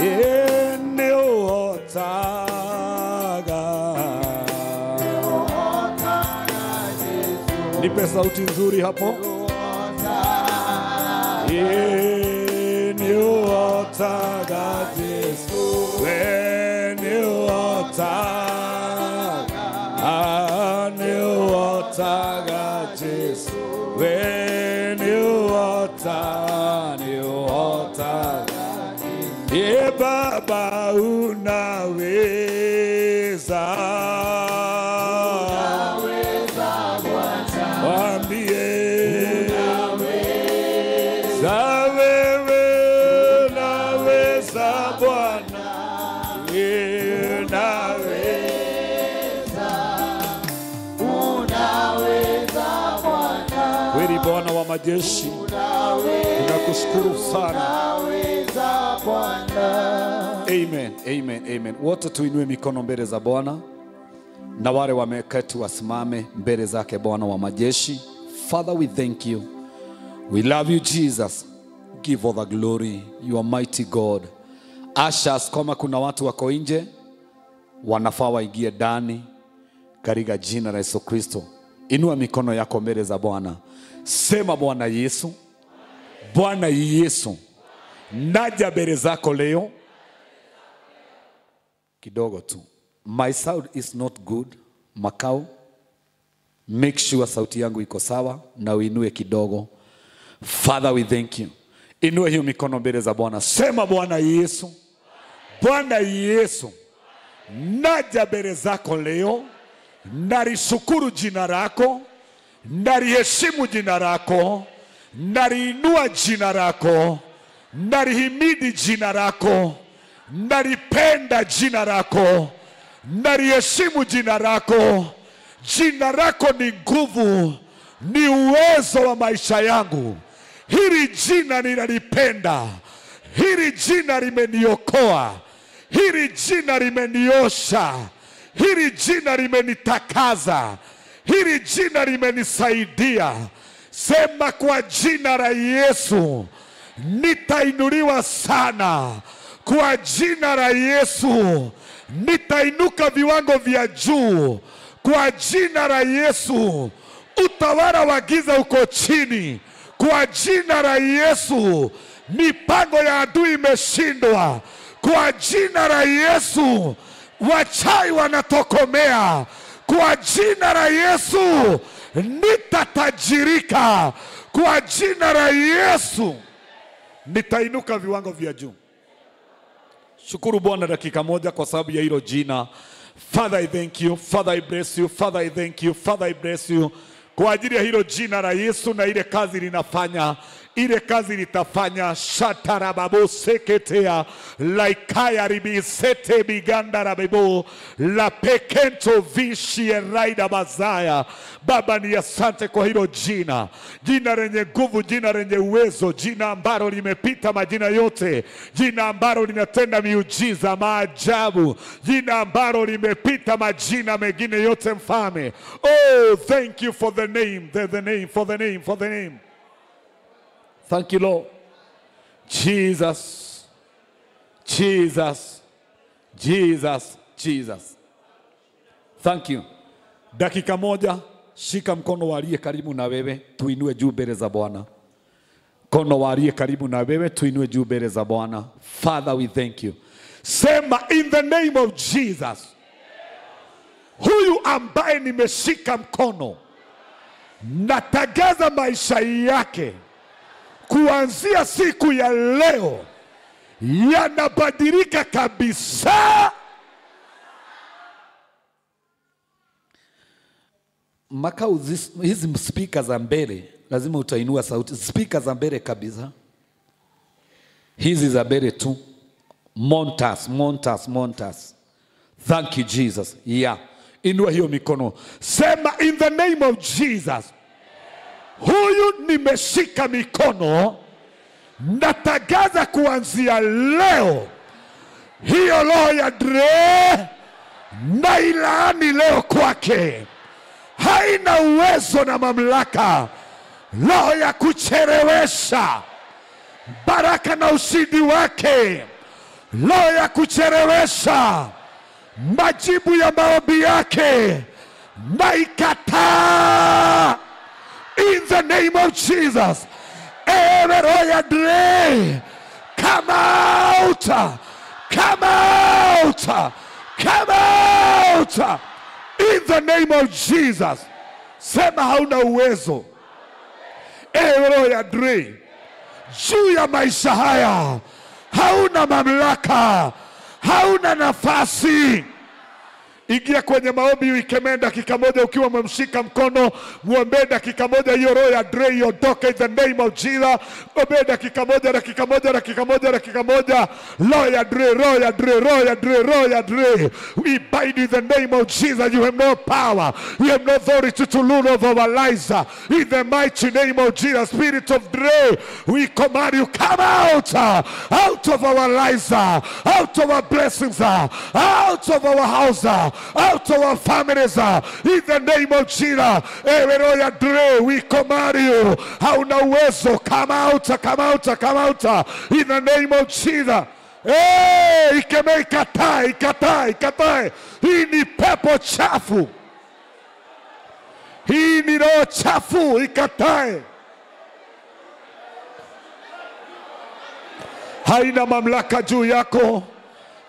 Eh, nĩ ũhotaga nipe sauti nzuri hapo. Eh, nĩ ũhotaga Jesu we nĩ ũhotaga Ah, nĩ Baba unaweza, unaweza wewe unaweza Bwana, unaweza, naweza, kweli Bwana wa majeshi, tunakushukuru sana. Amen, amen. Wote tuinue mikono mbele za Bwana na wale wameketi wasimame mbele zake Bwana wa majeshi. Father, we thank you. We love you Jesus. Give all the glory. You are mighty God. Ashas, kama kuna watu wako nje wanafaa waingie ndani katika jina la Yesu Kristo. Inua mikono yako mbele za Bwana, sema Bwana Yesu, Bwana Yesu, naja mbele zako leo kidogo tu. My sound is not good. Makao, make sure sauti yangu iko sawa na uinue kidogo. Father, we thank you. Inua hiyo mikono mbele za Bwana, sema Bwana Yesu, Bwana Yesu, naja mbele zako leo, nalishukuru jina lako, naliheshimu jina lako, naliinua jina lako, nalihimidi jina lako, nalipenda jina lako, naliheshimu jina lako. Jina lako ni nguvu, ni uwezo wa maisha yangu. Hili jina ninalipenda, hili jina limeniokoa, hili jina limeniosha, hili jina limenitakaza, hili jina limenisaidia. Sema kwa jina la Yesu nitainuliwa sana. Kwa jina la Yesu nitainuka viwango vya juu. Kwa jina la Yesu utawala wa giza uko chini. Kwa jina la Yesu mipango ya adui imeshindwa. Kwa jina la Yesu wachai wanatokomea. Kwa jina la Yesu nitatajirika. Kwa jina la Yesu nitainuka viwango vya juu. Shukuru Bwana dakika moja kwa sababu ya hilo jina. Father, I thank you. Father, I bless you. Father, I thank you. Father, I bless you. Kwa ajili ya hilo jina la Yesu na ile kazi linafanya, ile kazi litafanya shatarababoseketea. Laikaya ribisete biganda rabebo. La pekento vishi raida bazaya. Baba, ni asante kwa hilo jina, jina lenye nguvu, jina lenye uwezo, jina ambalo limepita majina yote, jina ambalo linatenda miujiza, maajabu, jina ambalo limepita majina mengine yote, mfame. Oh, thank you for the name, the, the name, for the name, for the name. Thank you, Lord. Jesus, Jesus, Jesus, Jesus. Thank you. Dakika moja, shika mkono wa aliye karibu na wewe, tuinue juu mbele za Bwana. Mkono wa aliye karibu na wewe, tuinue juu mbele za Bwana. Father, we thank you. Sema in the name of Jesus. Huyu ambaye nimeshika mkono, natageza maisha yake kuanzia siku ya leo yanabadilika kabisa. Makao hizi spika za mbele lazima utainua sauti, spika za mbele kabisa, hizi za mbele tu. Montas, Montas, Montas. Thank you Jesus. Yeah. Inua hiyo mikono, sema in the name of Jesus. Huyu nimeshika mikono, natagaza kuanzia leo, hiyo roho ya Dre na ilaani leo kwake, haina uwezo na mamlaka, roho ya kucherewesha baraka na ushindi wake. Roho ya kucherewesha majibu ya maombi yake. Naikataa in the name of Jesus. Ewe roho ya come out, come out, come out in the name of Jesus. Sema hauna uwezo, ewe ya delay juu ya maisha haya, hauna mamlaka, hauna nafasi. Ingia kwenye maombi, uikemee dakika moja ukiwa umemshika mkono, mwombee dakika moja, hiyo roho ya Dre iondoke in the name of Jesus. Mwombee dakika moja, dakika moja, dakika moja, dakika moja, roho ya Dre, roho ya Dre, roho ya Dre, roho ya Dre. We bind in the name of Jesus. You have no power, you have no authority to rule over our lives. In the mighty name of Jesus, Spirit of Dre, we command you come out, out of our lives, out of our blessings, out of our house out of our families uh, in the name of Jesus. Ewe roho ya Dre, we command you, hauna uwezo, come out, come out, come out uh, in the name of Jesus. Hey, ikemee, ikatae, ikatae, ikatae. Hii ni pepo chafu, hii ni roho chafu, ikatae. Haina mamlaka juu yako,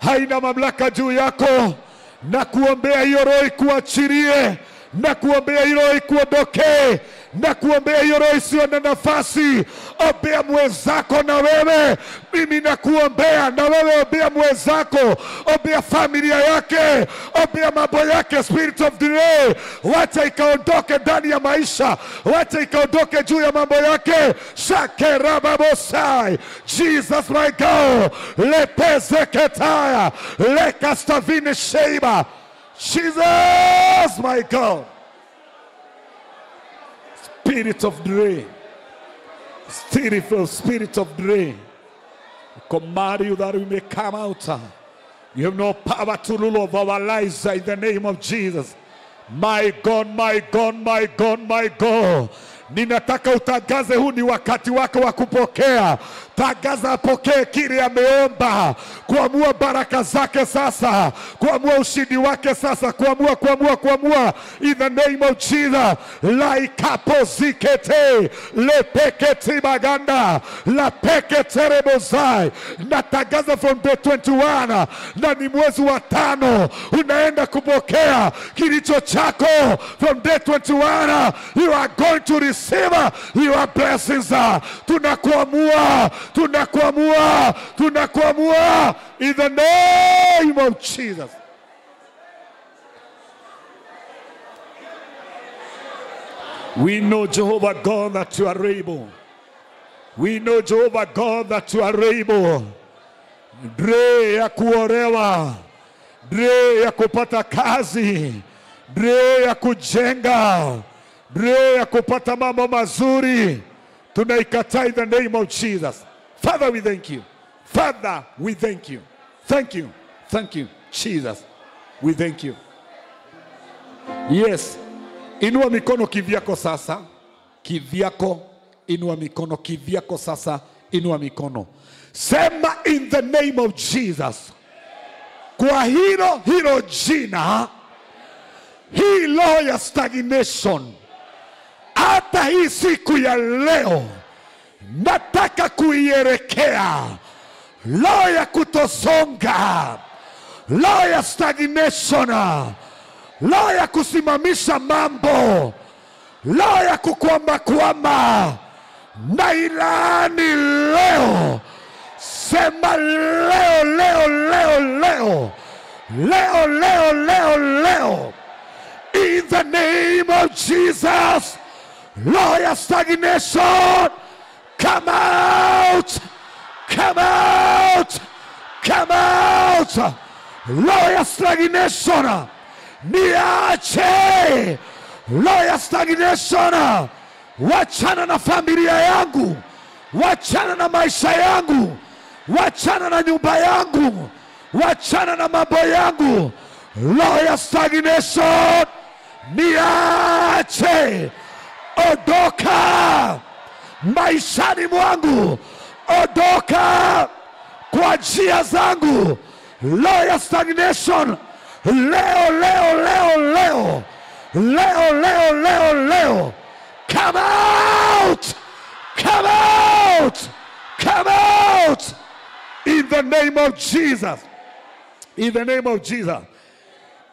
haina mamlaka juu yako na kuombea hiyo roho ikuachirie na kuombea hiyo roho ikuondokee, na kuombea hiyo roho isiyo na nafasi. Ombea mwenzako na wewe, mimi nakuombea na wewe, ombea mwenzako, ombea familia yake, ombea mambo yake. Spirit of delay, wacha ikaondoke ndani ya maisha, wacha ikaondoke juu ya mambo yake. shakerababosai Jesus my God, lepezeketaya lekastavine sheiba Jesus my God. Spirit of delay. Spirit of spirit of delay. Command you that we may come out. You have no power to rule over our lives in the name of Jesus. My God, my God, my God, my God. Ninataka utangaze, huu ni wakati wake wa kupokea. Tangaza apokee kile ameomba, kuamua baraka zake sasa, kuamua ushindi wake sasa, kuamua, kuamua, kuamua. In the name of Jesus. laikapo zikete. Lepeketi maganda la pekete rebozai. Natangaza from day 21 na ni mwezi wa tano, unaenda kupokea kilicho chako. From day 21. You are going to receive your blessings. Tunakuamua, tunakuamua, tunakuamua in the name of Jesus. We know, Jehovah God, that you are able. We know, Jehovah God, that you are able. Dre ya kuorewa dre ya kupata kazi, dre ya kujenga, dre ya kupata mambo mazuri, tunaikataa in the name of Jesus. Father, we thank you. Father, we thank you. Thank you. Thank you, Jesus. We thank you. Yes. Inua mikono kivyako sasa, kivyako, inua mikono kivyako sasa, inua mikono. Sema in the name of Jesus. Kwa hilo hilo jina, hii roho ya stagnation, hata hii siku ya leo nataka kuierekea roho ya kutosonga, roho ya stagnation, roho ya kusimamisha mambo, roho ya kukwamakwama na ilaani leo. Sema leo, leo, leo, leo, leo, leo, leo, leo, in the name of Jesus, roho ya stagnation, come out, come out, come out, roho ya stagnation, niache, roho ya stagnation, wachana na familia yangu, wachana na maisha yangu, wachana na nyumba yangu, wachana na mambo yangu, roho ya stagnation, niache, ondoka maishani mwangu, ondoka kwa njia zangu, roho ya stagnation. Leo, leo, leo, leo, leo, leo, leo, leo, come out, come out, come out. In the name of Jesus, in the name of Jesus.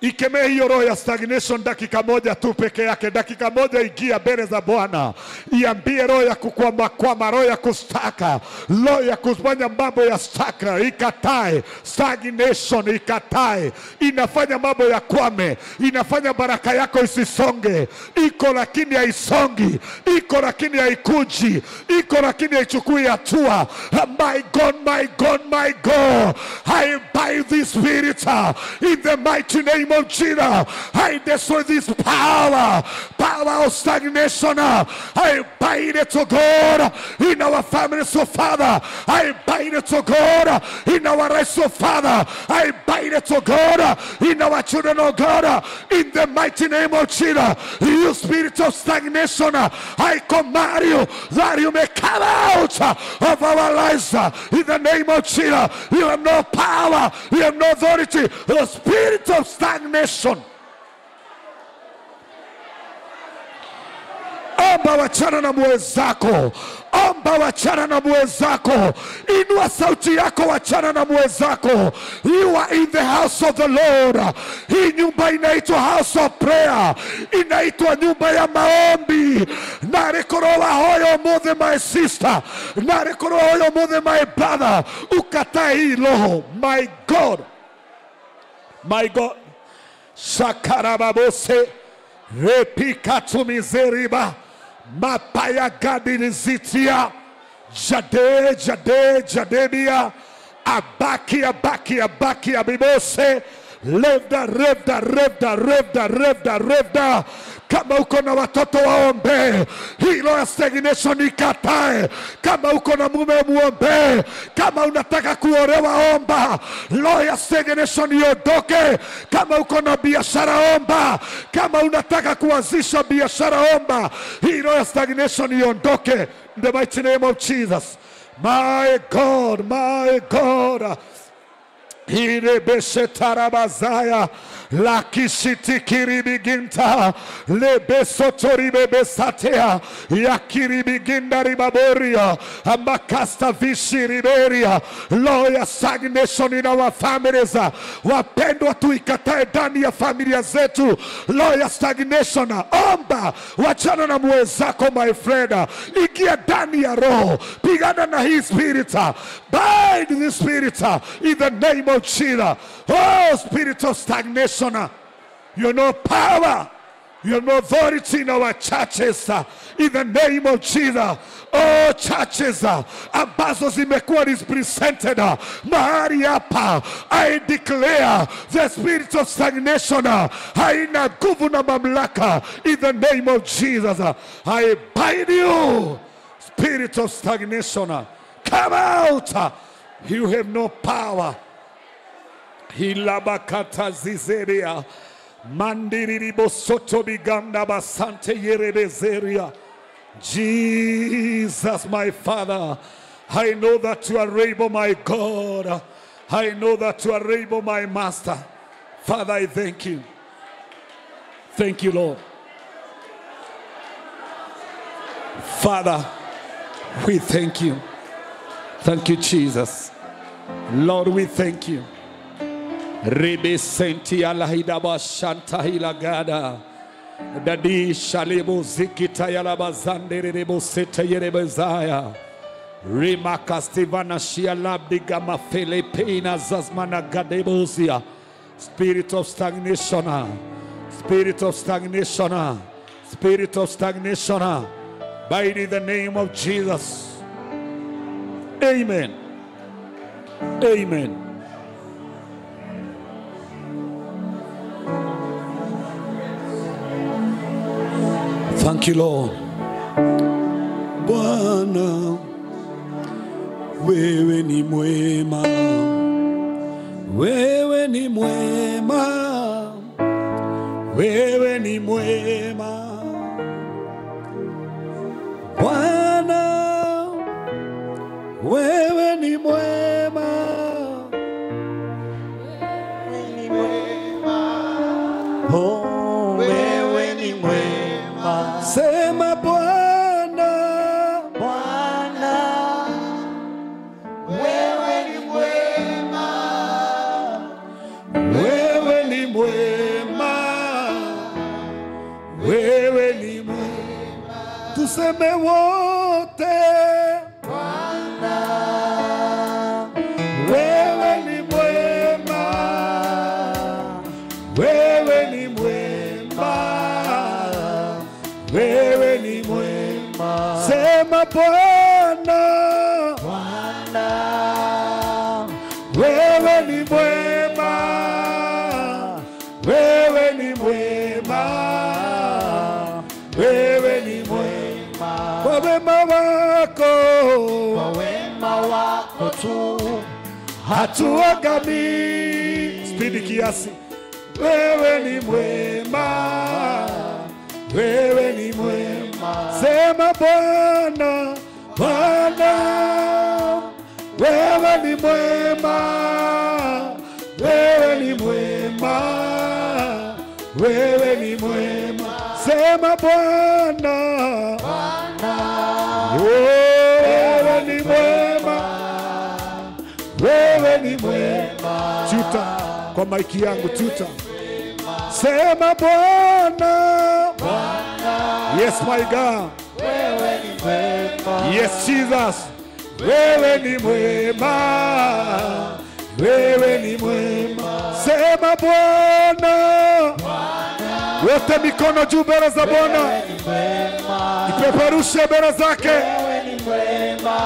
Ikemee hiyo roho ya stagnation dakika moja tu peke yake, dakika moja. Ingia mbele za Bwana, iambie roho ya kukwamakwama, roho ya kustaka, roho ya kufanya mambo ya staka, ikatae stagnation, ikatae. Inafanya mambo ya kwame, inafanya baraka yako isisonge. Iko lakini haisongi, iko lakini haikuji, iko lakini haichukui hatua. My God, my God, my God, I bind this spirit uh, in the mighty name of Jesus. I destroy this power, power of stagnation. I bind it to God in our families, so Father. I bind it to God in our lives, so Father. I bind it to God in our children, oh God, in the mighty name of Jesus. You spirit of stagnation, I command you that you may come out of our lives in the name of Jesus. You have no power, you have no authority. The spirit of stagnation. Omba wachana na mwenzako, omba wachana na mwenzako, inua sauti yako, wachana na mwenzako. You are in the house of the Lord. Hii nyumba inaitwa house of prayer, inaitwa nyumba ya maombi. narekorowa hoyo mothe my sister, narekorowa hoyo mothe my brother, ukatae hii roho. My God, my God, Shakarababose. Repikatsumisereba. Mapaya gadinizitia. Jade, jade, jadebia. abaki abaki bakia, bibose. Revda, revda, revda, revda, revda, revda. Kama uko na watoto waombe, hilo ya stagnation ikatae. Kama uko na mume muombe, kama unataka kuolewa omba, roho ya stagnation iondoke. Kama uko na biashara omba, kama unataka kuanzisha biashara omba, hilo ya stagnation iondoke. In the mighty name of Jesus, my God, my God irebeshetarabazaya lakishitikiribiginta lebesotoribebesatea yakiribigindaribaboria amakasta vishiriberia law ya stagnation in our families wapendwa tuikatae ndani ya familia zetu law ya stagnation omba wachana na mwenzako my friend ingia ndani ya roho pigana na hii spirit bind this spirit in the name of Oh spirit of stagnation. You no power. You have no authority in our churches. In the name of Jesus. Oh, churches. Uh, ambazo zimekuwa represented mahali hapa, I declare the spirit of stagnation. Uh, haina nguvu in the name of Jesus. I bind you, spirit of stagnation, come out. You have no power. Hilabakata zizeria. Mandiriribosoto biganda basante yerebezeria jesus my father i know that you are able my god. I know that you are able my master. Father i thank you. Thank you lord. Father we thank you. Thank you jesus. Lord we thank you Ribisenti alahidaba shanta hilagada. Dadi shalebo zikita yalabazande rebo seta yerebezaya. Rimaka Stevana shialabdi gama Filipina zazmana gadebosia. Spirit of stagnation. Spirit of stagnation. Spirit of stagnation. By the name of Jesus. Amen. Amen. Thank you, Lord. Bwana, wewe ni mwema, wewe ni mwema, wewe tuseme wote hatuangamii spidi kiasi. Wewe ni mwema. Wewe ni mwema. Sema bwana bwana. Wewe ni mwema. Wewe ni mwema. Wewe ni mwema. Sema bwana kwa maiki yangu tuta. Sema bwana. Yes my god. Wewe ni mwema yes jesus. Wewe ni mwema. Wewe ni mwema. Sema bwana. Wote mikono juu mbele za bwana. Ipeperushe mbele zake. Wewe ni mwema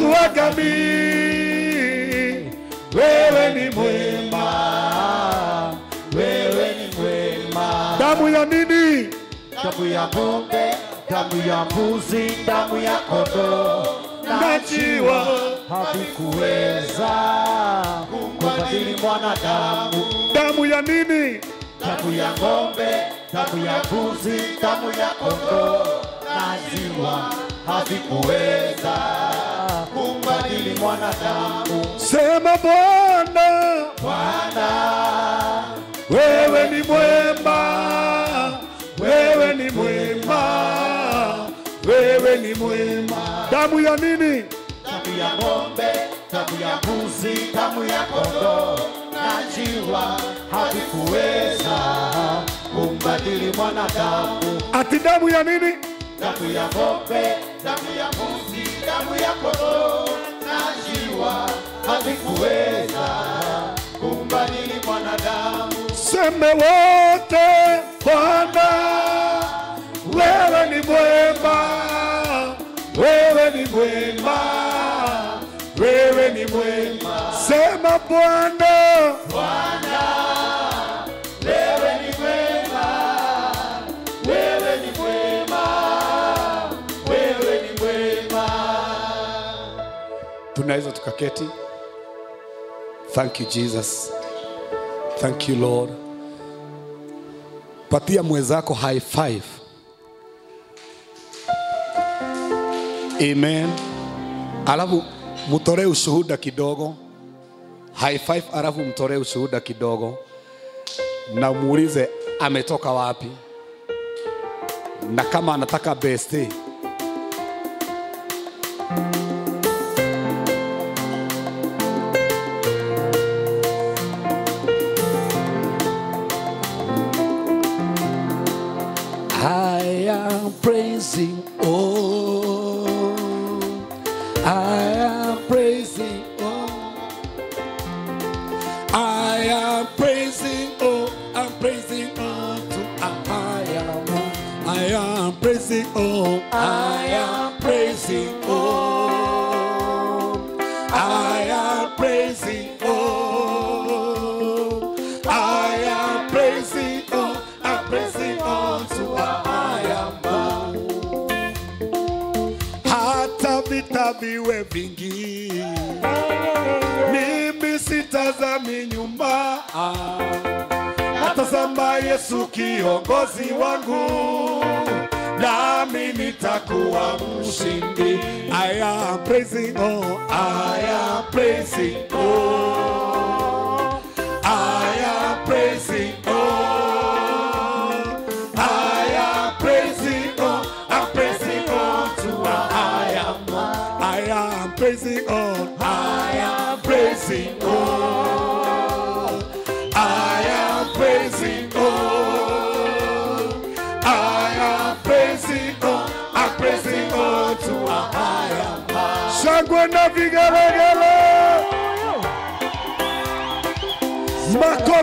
hatuangamii, wewe ni mwema. wewe ni mwema Damu ya nini? damu ya ng'ombe damu ya mbuzi damu ya kondoo Na njiwa. havikuweza kumbadili mwanadamu Damu ya nini? damu ya ng'ombe damu ya mbuzi damu ya kondoo na njiwa havikuweza mwanadamu Sema Bwana, Bwana wewe ni mwema, wewe ni mwema, wewe ni mwema. Damu ya nini? damu ya ng'ombe, damu ya mbuzi, damu ya kondoo na njiwa havikuweza kumbadili mwanadamu. Ati damu ya nini? Damu ya ng'ombe, damu ya mbuzi, damu ya kondoo na njiwa havikuweza kumbadili mwanadamu. Seme wote, Bwana, wewe ni mwema, wewe ni mwema, wewe ni mwema. Sema Bwana, tunaweza tukaketi. Thank you Jesus, thank you Lord. Patia mwenzako high five. Amen. Alafu mtolee ushuhuda kidogo, high five, alafu mtolee ushuhuda kidogo na muulize ametoka wapi, na kama anataka birthday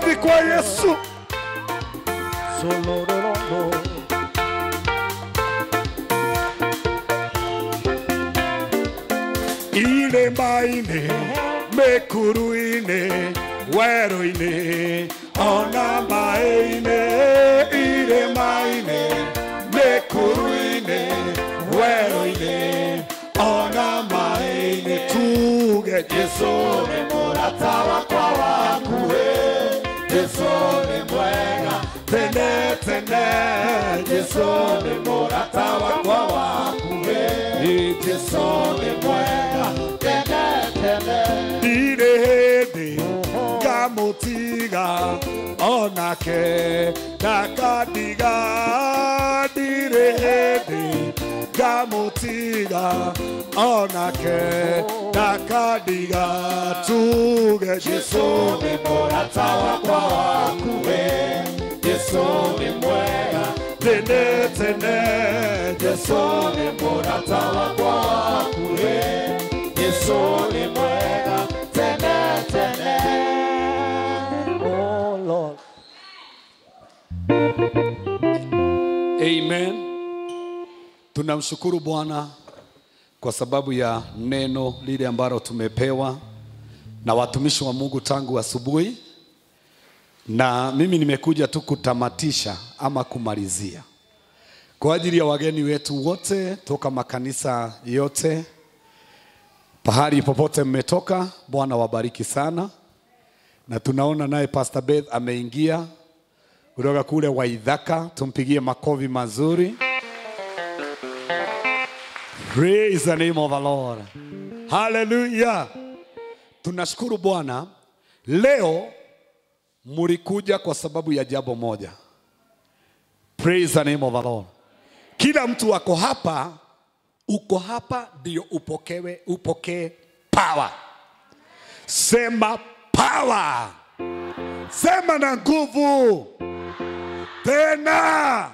ti conheço. Ine maine, mekuruine, weroine, ona maine, ine maine, mekuruine, weroine, ona maine, tu que Jesús me Jesu ni mwega, tene tene. Jesu ni murata wakwa wa kuwe, Jesu ni mwega, tene tene. Ndirehende ngamuthamire diga, onake, daka diga, direhedi, gamotiga, onake, daka diga, tuge Jesu. Miporata wakwa wakuwe, Jesu mimwega, tene tene, Jesu miporata wakwa wakuwe, Jesu mimwega, Amen. Tunamshukuru Bwana kwa sababu ya neno lile ambalo tumepewa na watumishi wa Mungu tangu asubuhi, na mimi nimekuja tu kutamatisha ama kumalizia kwa ajili ya wageni wetu wote toka makanisa yote, pahali popote mmetoka. Bwana wabariki sana, na tunaona naye Pastor Beth ameingia kutoka kule Waidhaka, tumpigie makofi mazuri. Praise the name of the Lord. Hallelujah. Tunashukuru Bwana. Leo mulikuja kwa sababu ya jambo moja. Praise the name of the Lord. Kila mtu ako hapa, uko hapa ndio upokewe, upokee power. Sema power. Sema na nguvu tena!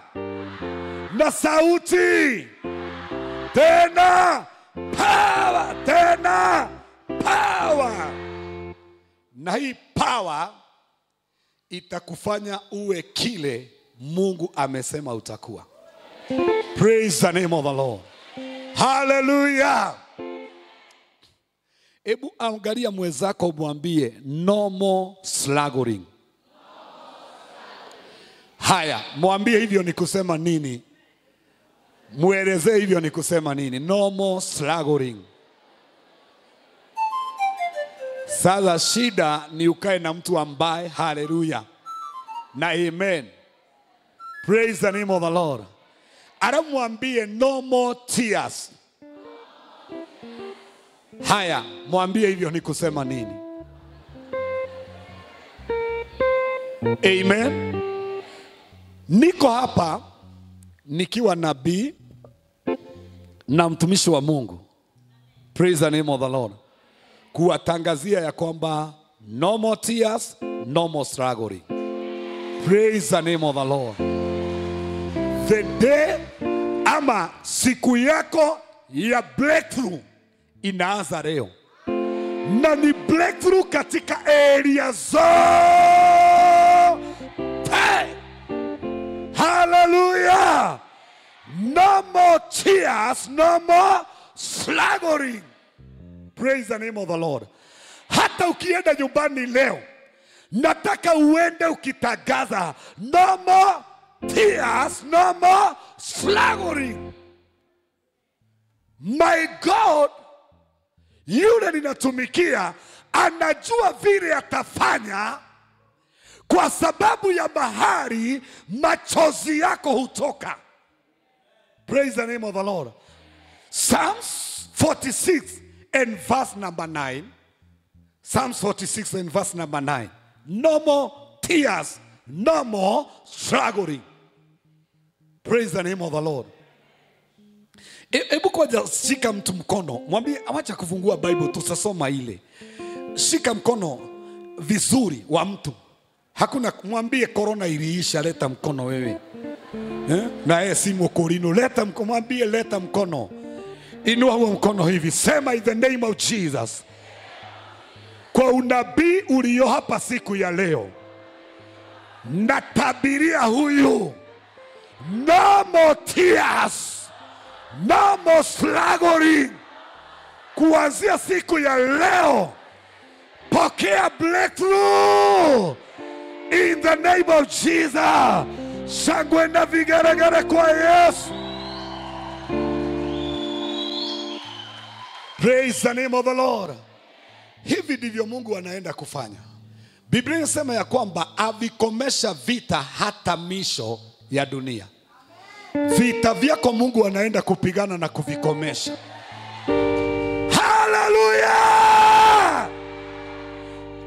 Na sauti! Tena! Power! Tena! Power! Na hii power itakufanya uwe kile mungu amesema utakuwa. Praise the name of the lord. Haleluya hebu angalia mwenzako mwambie no more slugging haya mwambie hivyo ni kusema nini? Mwelezee hivyo ni kusema nini? No more struggling. sasa shida ni ukae na mtu ambaye haleluya na amen. Praise the name of the lord. Alafu mwambie no more tears. Haya mwambie hivyo ni kusema nini? Amen niko hapa nikiwa nabii na mtumishi wa mungu. Praise the name of the lord. Kuwatangazia ya kwamba no more tears no more struggling praise the name of the lord. The day ama siku yako ya breakthrough inaanza leo. Na ni breakthrough katika area zote haleluya no more tears no more slaggering. praise the name of the lord hata ukienda nyumbani leo nataka uende ukitangaza no more tears no more slaggering. my god yule ninatumikia anajua vile atafanya kwa sababu ya bahari machozi yako hutoka. Praise the name of the lord. Psalms 46 and verse number 9 psalms 46 and verse number 9 no more tears no more struggling. Praise the name of the lord. E- hebu kwanza shika mtu mkono. Mwambie awacha kufungua bible tusasoma ile. Shika mkono vizuri wa mtu hakuna mwambie korona iliisha leta mkono wewe. Eh? na yeye si mokorino leta mwambie leta mkono. Inua huo mkono hivi, sema in the name of Jesus. Kwa unabii ulio hapa siku ya leo, natabiria huyu, no more tears, no more. Kuanzia siku ya leo, pokea breakthrough in the name of Jesus. Shangwe na vigeregere kwa Yesu. Praise the name of the Lord. Hivi ndivyo Mungu anaenda kufanya. Biblia inasema ya kwamba avikomesha vita hata misho ya dunia. Vita vyako Mungu anaenda kupigana na kuvikomesha. Haleluya!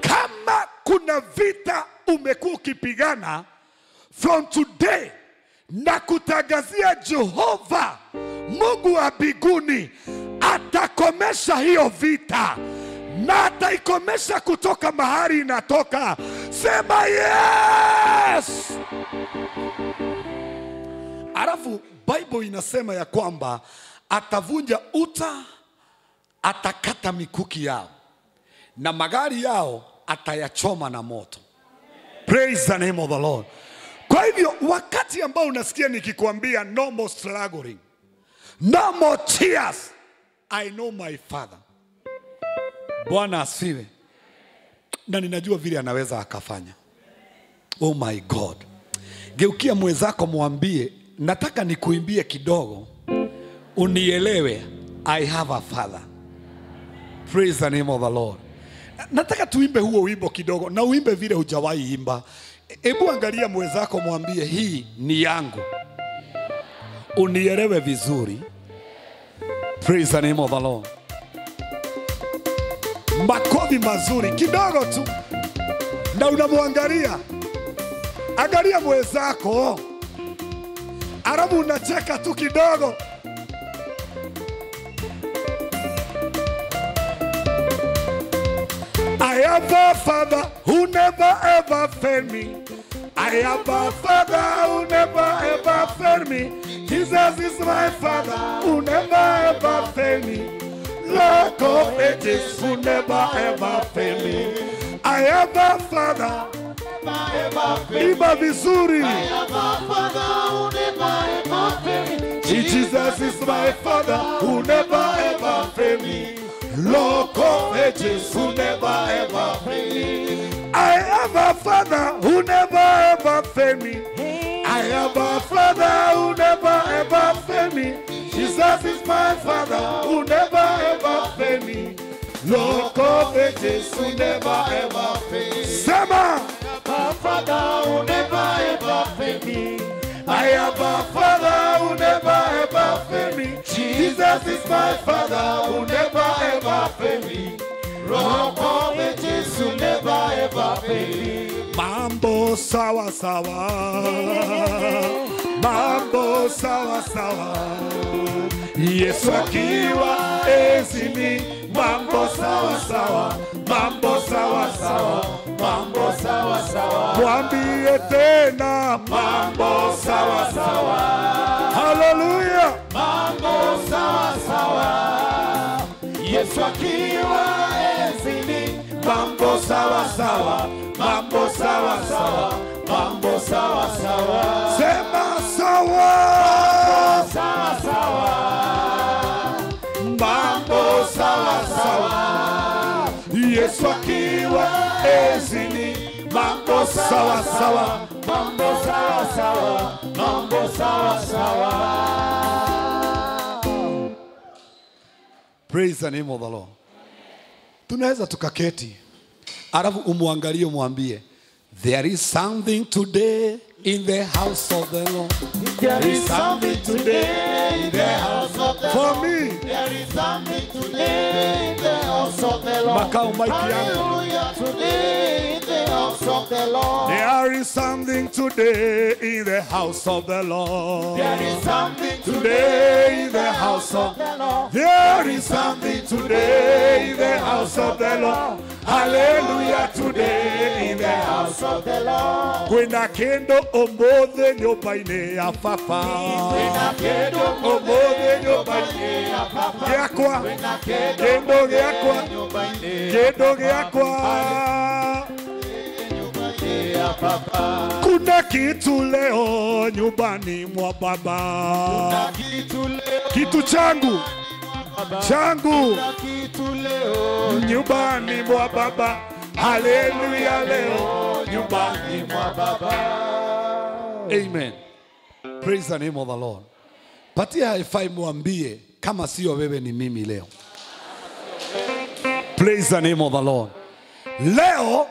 Kama kuna vita umekuwa ukipigana from today na kutangazia Jehova Mungu wa mbinguni atakomesha hiyo vita na ataikomesha kutoka mahali inatoka. Sema yes. Alafu Bible inasema ya kwamba atavunja uta, atakata mikuki yao na magari yao atayachoma na moto. Praise the name of the Lord. Kwa hivyo wakati ambao unasikia nikikwambia no more struggling, no more tears, I know my father. Bwana asiwe na ninajua vile anaweza akafanya. Oh my God. Geukia mwenzako mwambie, nataka nikuimbie kidogo unielewe. I have a father. Praise the name of the Lord. Nataka tuimbe huo wimbo kidogo na uimbe vile hujawahi imba. Hebu angalia mwenzako, mwambie hii ni yangu, unielewe vizuri. Praise the name of the Lord. Makofi mazuri kidogo tu, na unamwangalia, angalia mwenzako, alafu unacheka tu kidogo. I have a father who never ever failed me. I have a father who never ever failed me. Jesus is my father who never ever failed me. Rock of ages who never ever failed me. I have a father. Imba vizuri. Jesus is my father who never ever failed me. Of ages who never ever failed me. I have a father who never ever failed me. I have a father who never ever failed me. Jesus is my father who never ever failed me. Of ages who never ever failed me. Sema. My father who never ever failed me. I have a father who never ever failed me. Jesus is my father who never ever failed me. Of ages who never ever failed me. Mambo sawa sawa. Mambo sawa sawa. Yesu akiwa ezini. Mambo sawa sawa. Mambo sawa sawa. Mambo sawa sawa. Mwambie tena mambo sawa sawa. Haleluya. Mambo sawa sawa. Yesu akiwa enzini. Mambo sawa sawa. Mambo sawa sawa. Mambo sawa sawa. Sema sawa. Sawa sawa. Mambo sawa sawa. Yesu akiwa ezini. Mambo sawa sawa. Mambo sawa sawa. Mambo sawa sawa. Praise the name of the Lord. Tunaweza tukaketi, alafu umwangalie, umwambie there is something today in the house of the Lord There is something today in the house of the Lord. for me. There is something today in the house of the Lord. Makao maiki yangu. Hallelujah today in house of the Lord. There is something today in the house of the Lord. There is something Today in the house of the Lord. There is something today in the house of the Lord. Hallelujah today in the house. Of the Lord. Kwina kendo omothe nyumba-inĩ ya baba Na kendo omothe nyumba-inĩ ya gĩakwa kĩndũ gĩakwa kĩndũ gĩakwa kuna kitu leo nyumbani mwa baba. Kitu changu. changu. Nyumbani mwa baba. Haleluya leo nyumbani mwa baba. Amen. Praise the name of the lord. Patia high five mwambie kama sio wewe ni mimi leo. Praise the name of the lord. Leo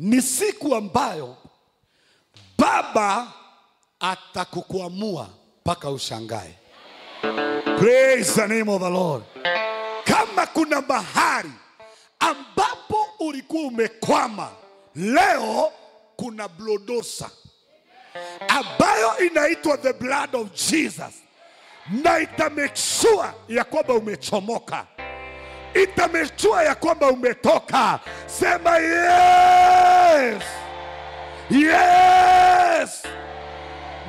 ni siku ambayo baba atakukwamua mpaka ushangae. Praise the name of the lord. Kama kuna bahari ambapo ulikuwa umekwama leo kuna blodosa ambayo inaitwa the blood of jesus. Na ita make sure ya kwamba umechomoka ita make ya kwamba umetoka. Sema yes. Yes.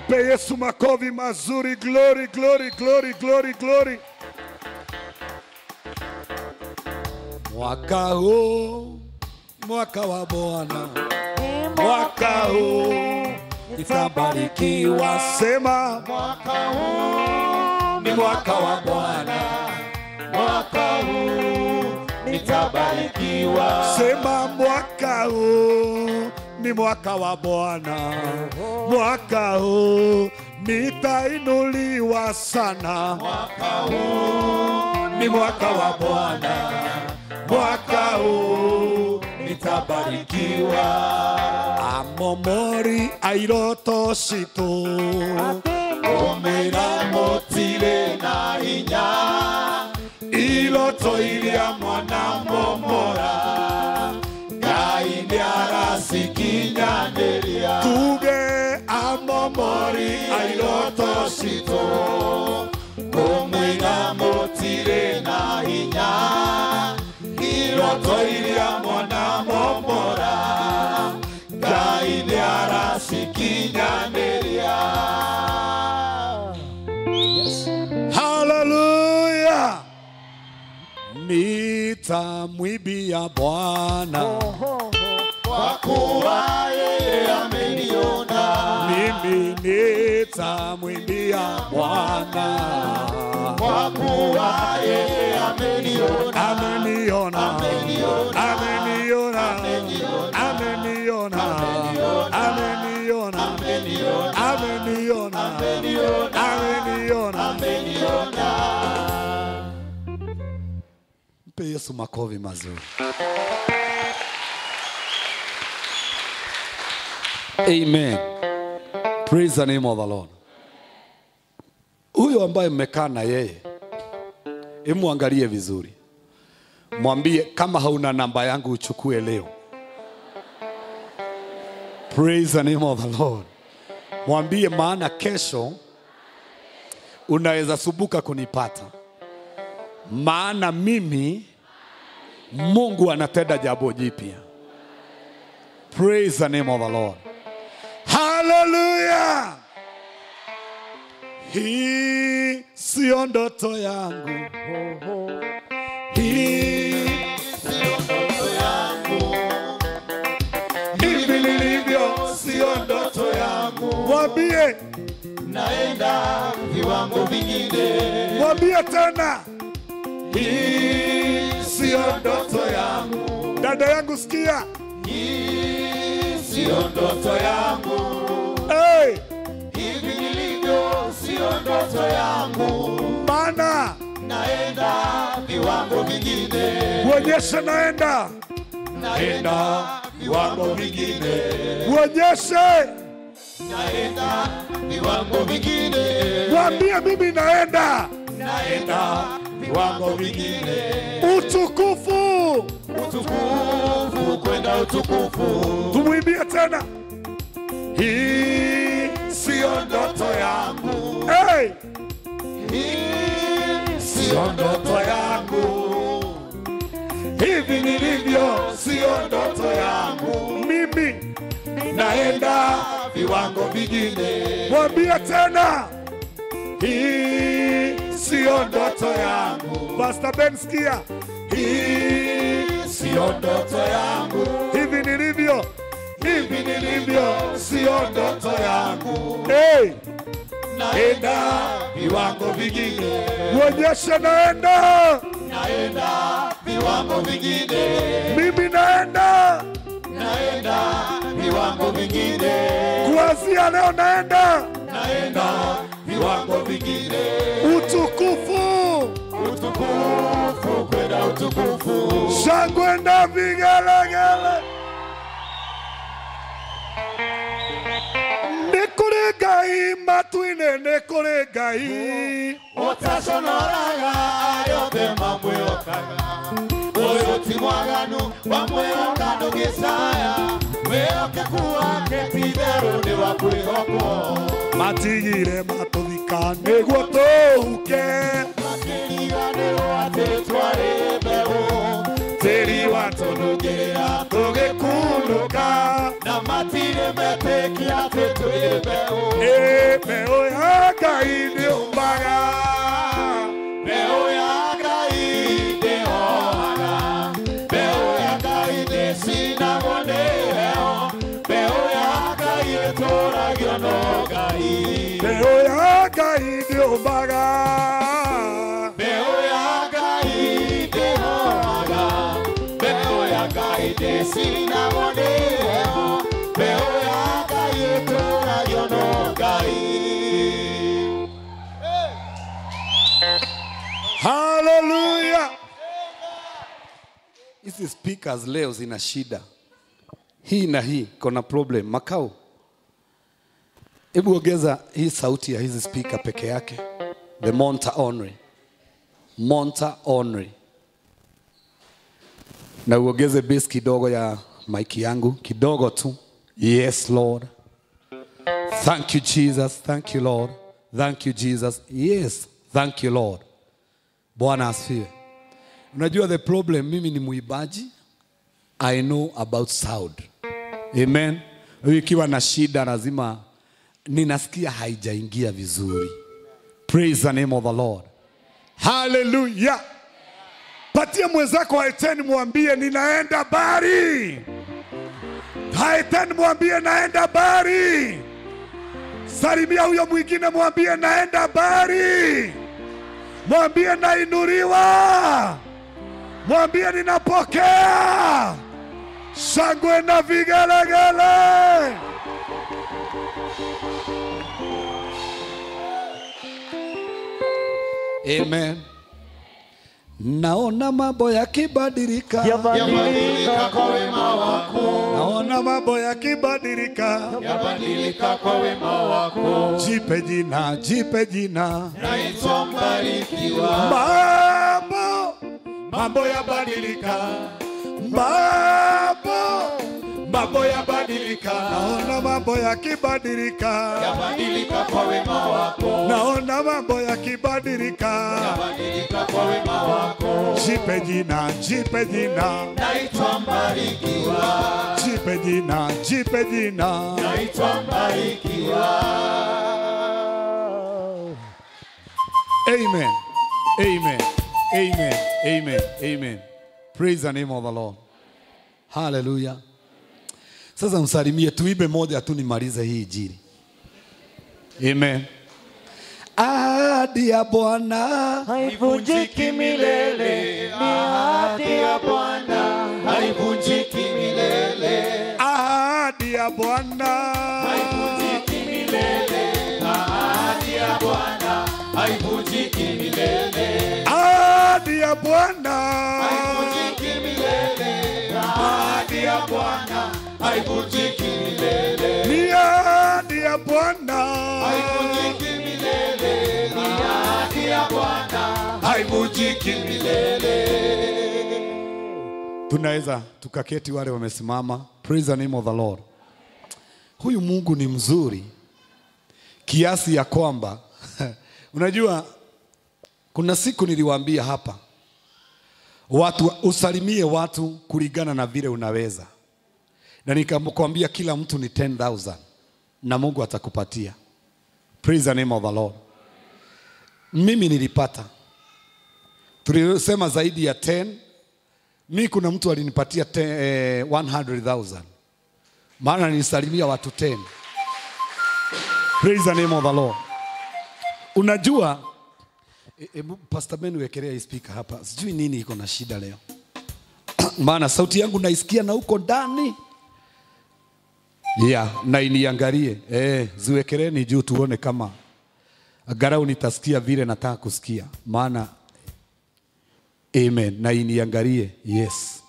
Mpe yesu makovi mazuri. Glory glory glory glory glory. Mwaka huu mwaka wa bwana. Mwaka huu itabarikiwa. Sema Mwaka huu ni mwaka wa bwana mwaka huu nitabarikiwa. sema mwaka huu ni mwaka wa bwana. Mwaka huu nitainuliwa sana. Mwaka huu ni mwaka wa bwana. Mwaka huu nitabarikiwa. amomori airoto citu Omera motire na hinya Miloto ilia mwana momora Gaindiara sikinyandelia Tuge amomori nitamwibia bwana. Kwa kuwa yeye ameniona. Mimi nitamwimbia bwana. Kwa kuwa yeye ameniona. Ameniona. Ameniona. Ameniona yesu makovi mazuri. Amen. Praise the name of the lord. Huyo ambaye mmekaa na yeye emwangalie vizuri. Mwambie kama hauna namba yangu uchukue leo. Praise the name of the lord. Mwambie maana kesho unaweza subuka kunipata. Maana mimi mungu anatenda jambo jipya. Praise the name of the lord. Hallelujah. hii sio ndoto yangu. Hii hivi nilivyo sio ndoto yangu. Mwambie. Naenda viwango vingine. Mwambie tena. Hii sio ndoto yangu. Dada yangu sikia. Sio ndoto yangu. Hey, hivi nilivyo sio ndoto yangu. Maana naenda viwango vingine. Uonyeshe naenda. Naenda viwango vingine. Uonyeshe! Naenda viwango vingine. Mwambie mimi naenda. Naenda viwango vingine utukufu! Utukufu kwenda utukufu. Tumwimbie tena. Hii sio ndoto yangu. Hey, hii sio ndoto yangu. Hivi nilivyo. Sio ndoto yangu. Mimi. Naenda viwango vingine. Mwambie tena. Hii sio ndoto yangu. Pastor Ben, sikia, hii sio ndoto yangu. Hivi nilivyo, hivi nilivyo, sio ndoto yangu. Hey, naenda viwango vingine, uonyeshe naenda, naenda viwango vingine, mimi naenda, naenda viwango vingine, kuanzia leo naenda. Naenda viwango vingine, utukufu, utukufu kwenda utukufu, shangwe vigelegele. ni kuri Ngai matu-inĩ, kuri Ngai. Utaconoraga yothe mamwĩhokaga ũyũ ti mwaganu wamwĩhoka ndũgĩcaya wĩhokeku wake ti-itherũ nĩ wa kwĩhokwo matigire matũthika nĩguo tũhuke. Makĩriganĩrwo atĩ twarĩ mbegũ tĩri watũnũngĩrĩra tũgĩkunũka. Na matirĩ metĩkia atĩ twĩ mbegũ ĩ mbeũ ya Ngai mbeũ ya Heho mbeũ ya ngai ĩtũragio no ngai haleluya hizi speakers leo zina shida. Hii na hii kona problem. Makao hebu ongeza hii sauti ya hizi speaker peke yake. The monta onry monta onry na uongeze bass kidogo ya maiki yangu. Kidogo tu. Yes lord. Thank you jesus. Thank you lord. Thank you jesus. Yes thank you lord. Bwana asifiwe. Unajua the problem mimi ni muibaji i know about sound. Amen. Ikiwa na shida lazima ninasikia haijaingia vizuri. Praise the name of the lord. Haleluya patia mwenzako haiteni mwambie ninaenda bari. Haiteni mwambie naenda bari. Salimia huyo mwingine mwambie naenda bari. Mwambie nainuliwa. Mwambie ninapokea. Shangwe na vigelegele amen. Naona mambo yakibadilika. Yabadilika kwa wema wako. Naona mambo yakibadilika. Yabadilika kwa wema wako. Jipe jina jipe jina. Naitwa mbarikiwa. Mambo mambo yabadilika. Mambo mambo yabadilika. Naona mambo yakibadilika. Yabadilika kwa wema wako. Naona mambo yakibadilika. Yabadilika kwa wema wako. Jipe jina jipe jina. Naitwa mbarikiwa. Jipe jina jipe jina. Naitwa mbarikiwa. Amen. Amen. Amen. Amen. Amen. Praise the name of the lord. Hallelujah sasa msalimie tuibe moja tu nimalize hii injili. Amen. Ahadi ya bwana. Haivunjiki milele. Ni ahadi ya bwana. Haivunjiki milele. Ahadi ya bwana. Haivunjiki milele. Ahadi ya bwana. Haivunjiki milele. Ahadi ya bwana. Haivunjiki haivunjiki milele ni ya bwana haivunjiki milele ni ya bwana haivunjiki milele tunaweza tukaketi wale wamesimama. Praise the name of the lord. Huyu mungu ni mzuri kiasi ya kwamba unajua kuna siku niliwaambia hapa watu usalimie watu kulingana na vile unaweza na nikamkwambia kila mtu ni 10000 na mungu atakupatia. Praise the name of the lord. Mimi nilipata, tulisema zaidi ya 10 mi kuna mtu alinipatia 10, eh, 100,000 maana nilisalimia watu 10. Praise the name of the Lord. Unajua e, e, Pastor Ben wekelea speaker hapa, sijui nini iko na shida leo. Maana sauti yangu naisikia na huko ndani yeah, na iniangalie eh, ziwekeleni juu tuone kama angalau nitasikia vile nataka kusikia, maana amen, na iniangalie yes,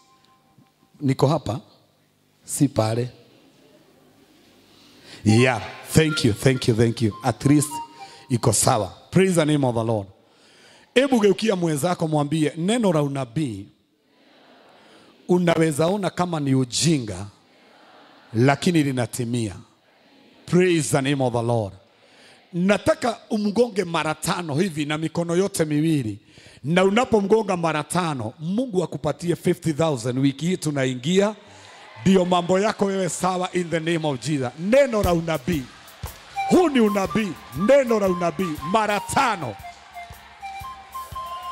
niko hapa, si pale. Yeah, thank you, thank you, thank you. At least iko sawa. Praise the name of the Lord. Hebu geukia mwenzako mwambie neno la unabii unaweza ona kama ni ujinga lakini linatimia. Praise the name of the Lord. Nataka umgonge mara tano hivi na mikono yote miwili, na unapomgonga mara tano, Mungu akupatie 50,000 wiki hii tunaingia, ndio mambo yako wewe sawa, in the name of Jesus. Neno la unabii, huu ni unabii, neno la unabii mara tano.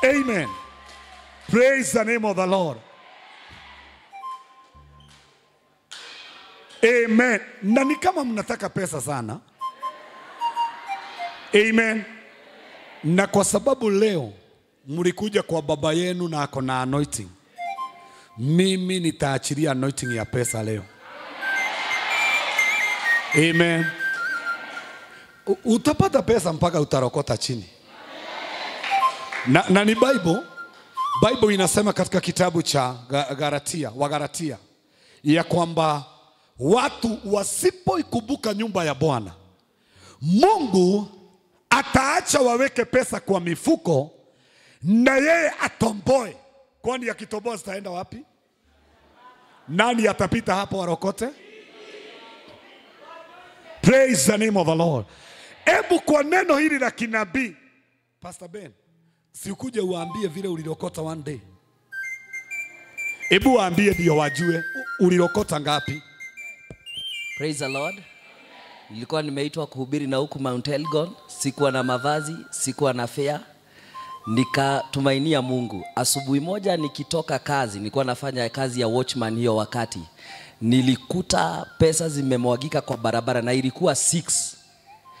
Amen. Praise the name of the Lord. Amen. Na ni kama mnataka pesa sana. Amen. Na kwa sababu leo mlikuja kwa baba yenu na ako na anointing, mimi nitaachilia anointing ya pesa leo. Amen. Utapata pesa mpaka utarokota chini. Na, na ni Bible. Bible inasema katika kitabu cha Ga- Galatia, wa Galatia ya kwamba watu wasipoikumbuka nyumba ya Bwana, Mungu ataacha waweke pesa kwa mifuko na yeye atomboe. Kwani akitomboa zitaenda wapi? Nani atapita hapo warokote? Praise the name of the Lord. Hebu kwa neno hili la kinabii, Pastor Ben, si ukuje uambie vile ulirokota one day. Hebu waambie ndio wajue ulirokota ngapi. Praise the Lord. Nilikuwa nimeitwa kuhubiri na huku Mount Elgon, sikuwa na mavazi, sikuwa na fea Nikatumainia Mungu. Asubuhi moja nikitoka kazi, nilikuwa nafanya kazi ya watchman hiyo wakati. Nilikuta pesa zimemwagika kwa barabara na ilikuwa 6.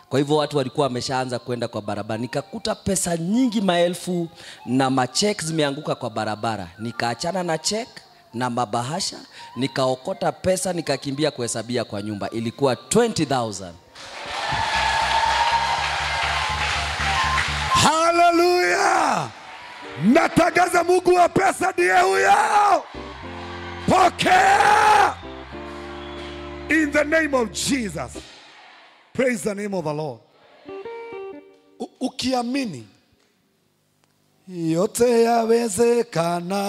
Kwa hivyo watu walikuwa wameshaanza kwenda kwa barabara. Nikakuta pesa nyingi maelfu na machek zimeanguka kwa barabara. Nikaachana na check na mabahasha, nikaokota pesa, nikakimbia kuhesabia kwa nyumba. Ilikuwa 20,000. Haleluya! Natangaza Mungu wa pesa ndiye huyo. Pokea in the name of Jesus. Praise the name of the Lord. U ukiamini yote yawezekana.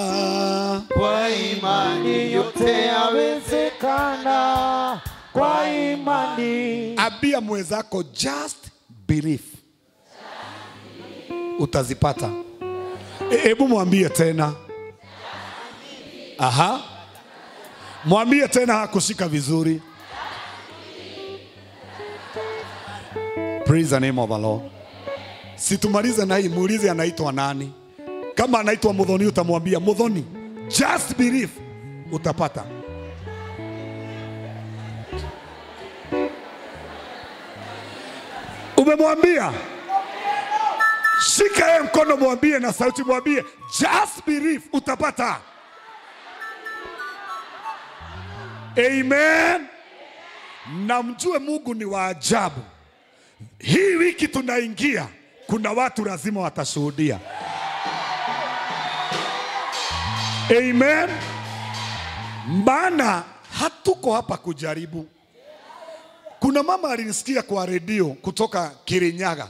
Kwa imani yote yawezekana, kwa imani. Ambia mwenzako just believe, utazipata. E- Hebu mwambie tena. Aha, mwambie tena, hakushika vizuri. Praise the name of the Lord. Situmalize na hii, muulize anaitwa nani. Kama anaitwa Mudhoni, utamwambia Mudhoni, just believe, utapata. Umemwambia, shika yeye mkono, mwambie na sauti, mwambie just believe, utapata. Amen. Na mjue Mungu ni wa ajabu. Hii wiki tunaingia, kuna watu lazima watashuhudia. Amen. Maana hatuko hapa kujaribu. Kuna mama alinisikia kwa redio kutoka Kirinyaga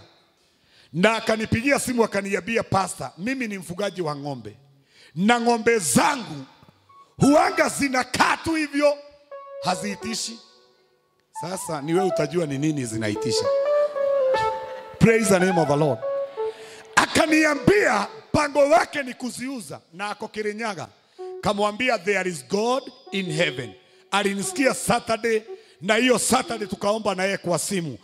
na akanipigia simu akaniambia, pasta, mimi ni mfugaji wa ng'ombe na ng'ombe zangu huanga zinakaa tu hivyo, haziitishi. Sasa ni wewe utajua ni nini zinaitisha. Praise the name of the Lord. Akaniambia pango lake ni kuziuza na ako Kirinyaga. Kamwambia there is God in heaven. Alinisikia Saturday na hiyo Saturday tukaomba na yeye kwa simu.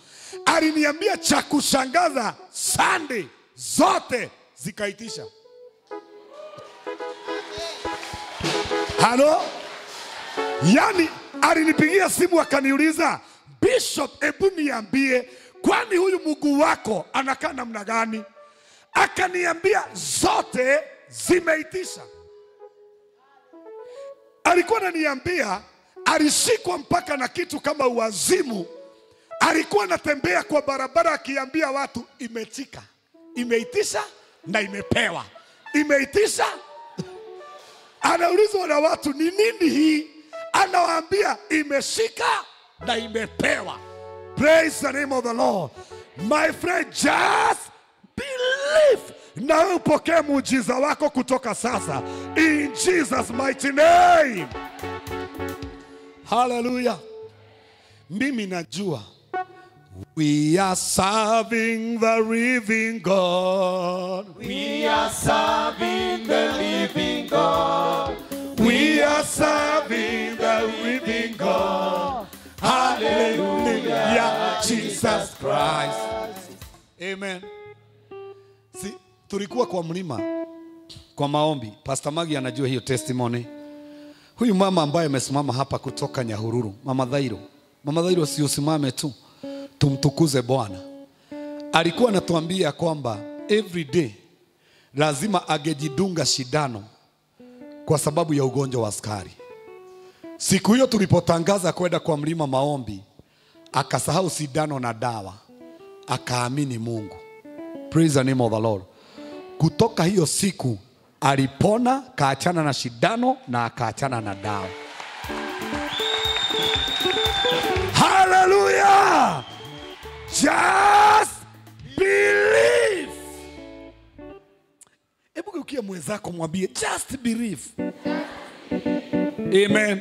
Aliniambia cha kushangaza Sunday zote zikaitisha. Halo, yani alinipigia simu akaniuliza, Bishop, hebu niambie, kwani huyu mguu wako anakaa namna gani? Akaniambia zote zimeitisha. Alikuwa ananiambia alishikwa mpaka na kitu kama uwazimu. Alikuwa anatembea kwa barabara akiambia watu imetika, imeitisha na imepewa, imeitisha. Anaulizwa na watu ni nini hii, anawaambia imeshika na imepewa. Praise the name of the Lord. My friend, just believe na wewe upokee muujiza wako kutoka sasa in Jesus mighty name. Hallelujah. Mimi najua we are serving the living God. We are serving the living God. We are serving the living God. Hallelujah, Jesus Christ. Amen. Si, tulikuwa kwa mlima kwa maombi. Pastor Magi anajua hiyo testimony. Huyu mama ambaye amesimama hapa kutoka Nyahururu, Mama Dhairo. Mama Dhairo, si usimame tu, tumtukuze Bwana. Alikuwa anatuambia kwamba every day lazima angejidunga shidano kwa sababu ya ugonjwa wa sukari. Siku hiyo tulipotangaza kwenda kwa mlima maombi, akasahau sindano na dawa, akaamini Mungu. Praise the name of the Lord. Kutoka hiyo siku alipona, kaachana na shindano na akaachana na dawa. Hallelujah! Just believe. Hebu geukia mwenzako mwambie just believe. Amen.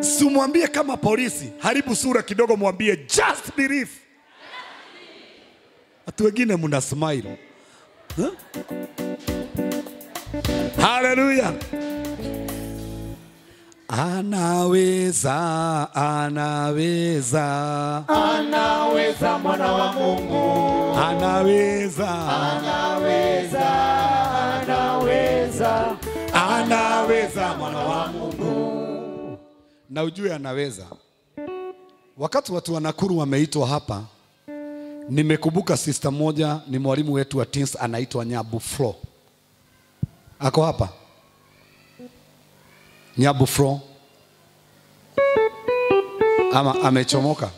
Simwambie kama polisi, haribu sura kidogo, mwambie just believe. Watu wengine mna smile. Huh? Haleluya. Anaweza, anaweza, Anaweza mwana wa Mungu. anaweza, Anaweza, anaweza. Na ujue anaweza. Wakati watu wa Nakuru wameitwa hapa, nimekumbuka sister moja, ni mwalimu wetu wa teens, anaitwa Nyabu Flo. Ako hapa Nyabu Flo ama amechomoka?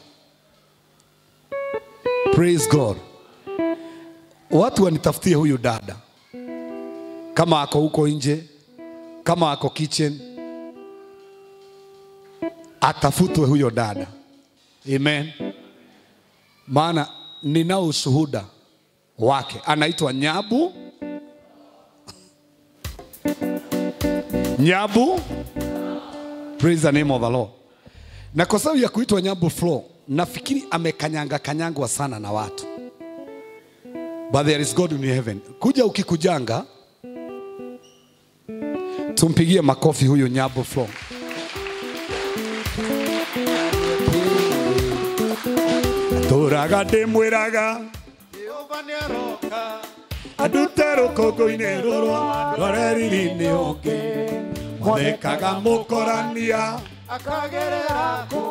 Praise God. Watu wanitafutie huyu dada, kama ako huko nje, kama ako kitchen, atafutwe huyo dada. Amen. Maana ninao ushuhuda wake, anaitwa Nyabu Nyabu. Praise the name of the Lord. Na kwa sababu ya kuitwa Nyabu Flow, nafikiri amekanyanga kanyangwa sana na watu. But there is God in heaven. Kuja ukikujanga, tumpigie makofi huyu Nyabu Flow. Tũraga ndĩmwĩraga andute rũkũngũ-inĩ rũrũ roreri-inĩ ũngĩ mũthekaga mũkorania Akagerera kũ.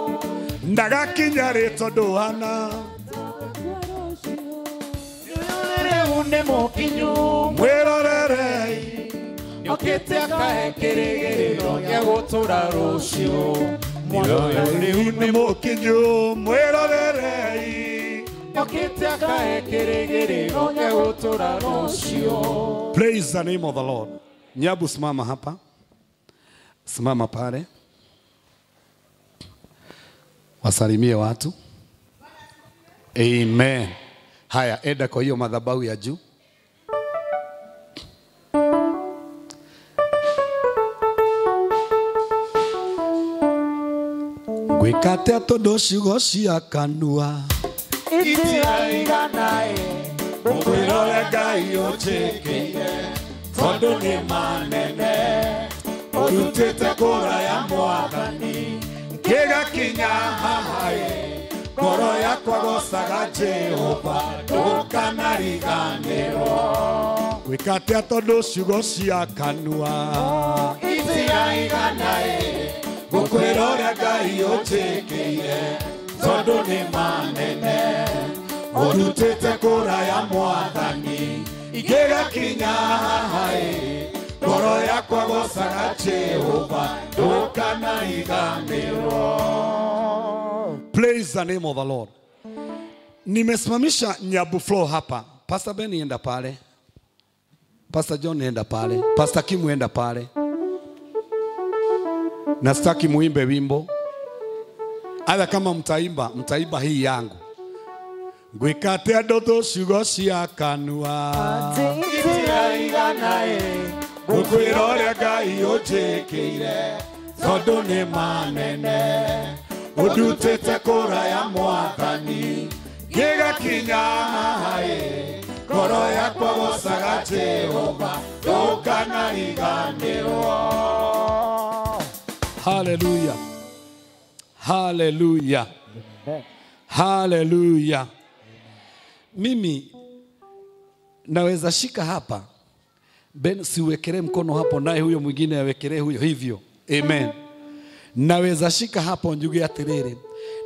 ndagakinya rĩtwa ndũhana nĩ mũkinyu. mwĩrorerei akahe kĩrĩgĩrĩro gĩa gũtũra rũciũ. Mũkinyu mwĩrorerei Nĩokĩte akahe kĩrĩgĩrĩro gĩa gũtũra rũciũ. Praise the name of the Lord. Nyabu, simama hapa, simama pale, wasalimie watu. Amen. Haya, enda kwa hiyo madhabahu ya juu. Ciugo cia kanua. Itiraiganae. mũkwĩrore ngai ũnjĩkĩire tondũ nĩ manene. Ũrutĩte kũra ya mwathani. Gakinya hahaĩ ngoro yakwa gocaga jehova. Ndũkanariganĩrwo gwĩka atĩa tondũ ciugo cia kanua itiraigana otekeire ngai ũnjĩkĩire tondũ nĩ manene. Ũrutĩte kũra ya mwathani ingĩgakinya haha ĩ ngoro yakwa gocaga jehova ndũkanariganĩrwo praise the name of the lord. Nimesimamisha nyabu flow hapa. Pastor ben enda pale. Pastor john enda pale. Pastor kimu enda pale na sitaki muimbe wimbo. Hata kama mtaimba mtaimba hii yangu. Ngwĩka atĩa thå ciugo cia kanua. Itiaigana ä ngũkwä ra å rä a ngai å njäkä ire tondå nä manene. Ũndutĩte kũra ya mwathani. Ngĩgakinya haha ĩ ngoro yakwa gocaga jehova. Ndũkanariganĩrwo haleluya haleluya haleluya mimi naweza shika hapa. Ben siuwekelee mkono hapo naye huyo mwingine awekelee huyo. Hivyo. Amen. Naweza shika hapo njugu ya atiriri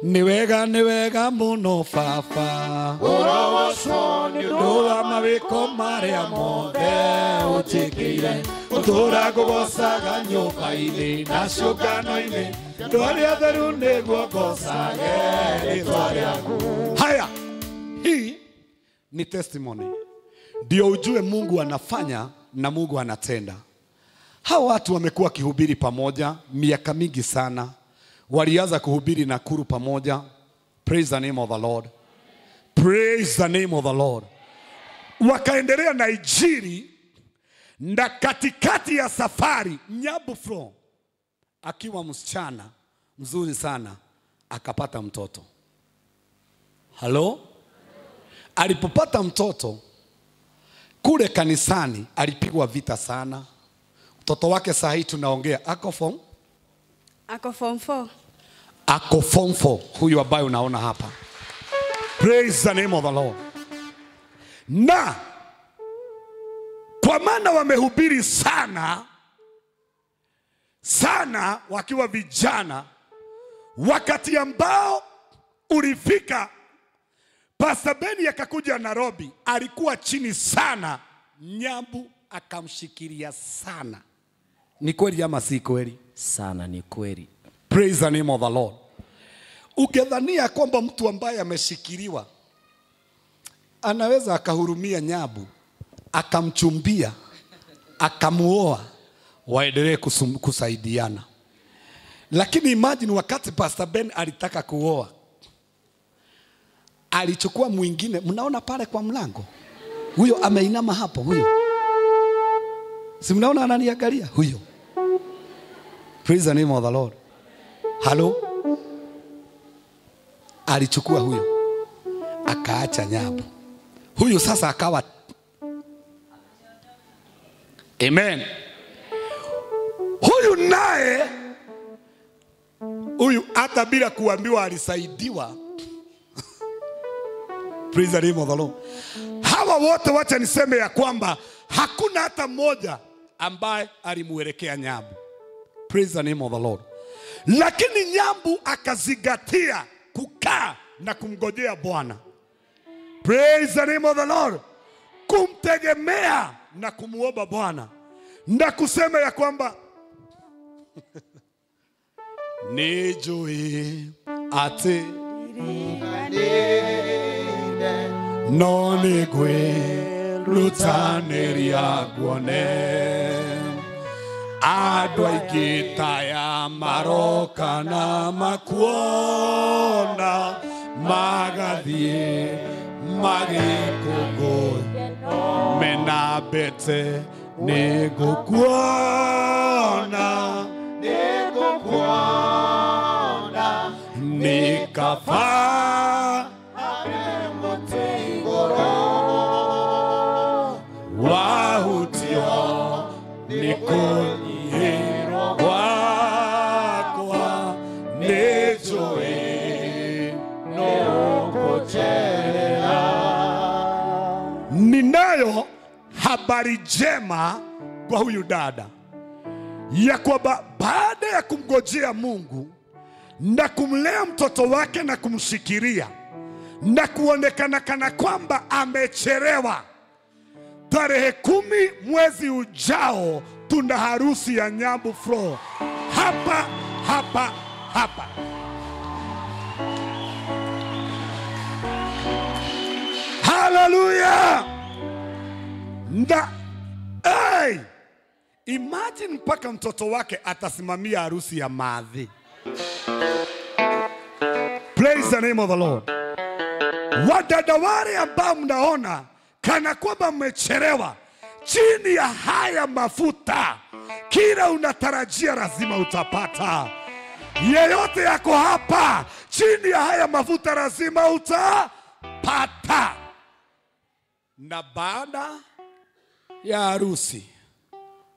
nĩ wega nä wega mũno baba. Ũrogocwo nĩ ũndũ wa mawĩko marĩa mothe ũnjĩkĩire gocaga ngũgocaga nyũmba-inĩ na ciũngano-inĩ andũ arĩa nä nĩguo ngocage rĩtwa rĩaku haya hii ni testimony. Ndio ujue mungu anafanya na mungu anatenda. Hawa watu wamekuwa wakihubiri pamoja miaka mingi sana walianza kuhubiri nakuru pamoja. Praise the name of the lord. Praise the name of the lord. Wakaendelea na ijiri na katikati ya safari nyabu fro akiwa msichana mzuri sana akapata mtoto. Halo alipopata mtoto kule kanisani alipigwa vita sana. Mtoto wake saa hii tunaongea ako form Ako form 4. ako form 4 huyu ambaye unaona hapa praise the name of the lord na kwa maana wamehubiri sana sana wakiwa vijana wakati ambao ulifika Pastor Beni akakuja Nairobi, alikuwa chini sana, Nyambu akamshikilia sana. Ni kweli ama si kweli? Sana ni kweli Praise the name of the Lord. Ukidhania kwamba mtu ambaye ameshikiliwa anaweza akahurumia Nyabu, akamchumbia, akamuoa, waendelee kusaidiana. Lakini imagine wakati Pastor Ben alitaka kuoa, alichukua mwingine, mnaona pale kwa mlango, huyo ameinama hapo, huyo si mnaona ananiangalia huyo. Praise the name of the Lord. Halo, alichukua huyo akaacha Nyabu, huyu sasa akawa Amen. Huyu naye huyu hata bila kuambiwa alisaidiwa. Praise the name of the Lord. Hawa wote wacha niseme ya kwamba hakuna hata mmoja ambaye alimuelekea Nyabu. Praise the name of the Lord. Lakini Nyambu akazingatia kukaa na kumgojea Bwana. Praise the name of the Lord. Kumtegemea na kumuomba Bwana na kusema ya kwamba nijui ati lutaneria nĩngwĩrutanĩria nguone aingä ta ya maroka na makuona kå gå mena mbete nä ngå kuona nä kaba wahutio nä kũnyihĩrwo habari njema kwa huyu dada ya kwamba baada ya kumgojea Mungu na kumlea mtoto wake na kumshikiria na kuonekana kana kwamba amechelewa, tarehe kumi mwezi ujao tuna harusi ya Nyambu Flo hapa hapa hapa. Haleluya! Na hey! Imagine mpaka mtoto wake atasimamia harusi ya Madhi. Praise the name of the Lord. Wadada wale ambao mnaona kana kwamba mmechelewa chini ya haya mafuta, kila unatarajia lazima utapata. Yeyote yako hapa chini ya haya mafuta lazima utapata. Na baada ya harusi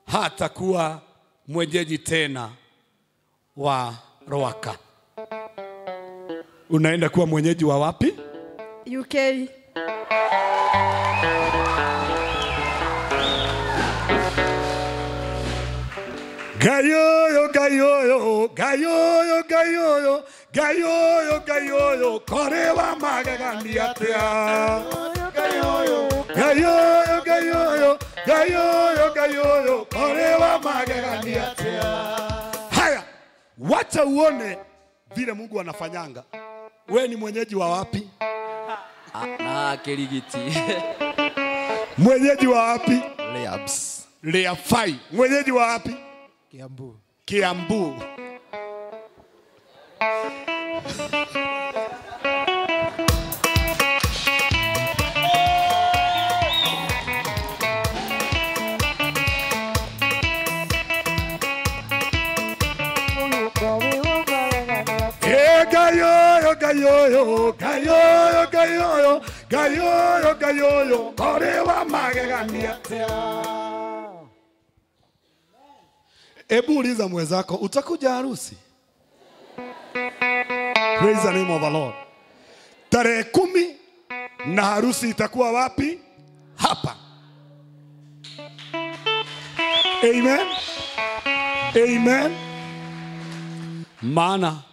hatakuwa mwenyeji tena wa Roaka. Unaenda kuwa mwenyeji wa wapi? UK. Gayoyo, gayoyo, gayoyo, gayoyo, gayoyo, gayoyo, korewa magagamiatea. Gayoyo, gayoyo, gayoyo, gayoyo, korewa magagamiatea. Haya, wacha uone vile Mungu anafanyanga. We ni mwenyeji wa wapi? Ah, na Kirigiti. Mwenyeji wa wapi? Leabs. Leafai. Mwenyeji wa wapi? Kiambu. Kiambu. Gayoyo, gayoyo, gayoyo, gayoyo, gayoyo, korewa magegania. Ebu uliza mwenzako, utakuja harusi? Praise the name of the Lord. Tarehe kumi na harusi itakuwa wapi? Hapa. Amen. Amen. Maana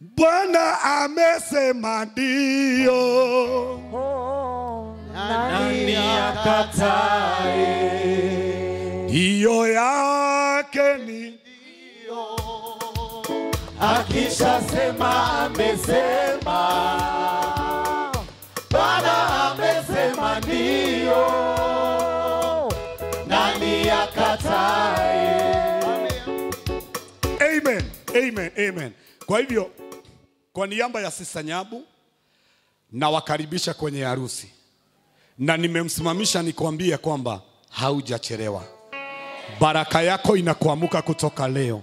Bwana amesema ndio. Nani akatae? Ndio yake ni ndio. Akishasema amesema, Bwana amesema ndio. Nani akatae? Amen. Amen. Amen. Kwa hivyo kwa niaba ya sisa Nyabu nawakaribisha kwenye harusi, na nimemsimamisha nikwambie kwamba haujachelewa. Baraka yako inakuamuka kutoka leo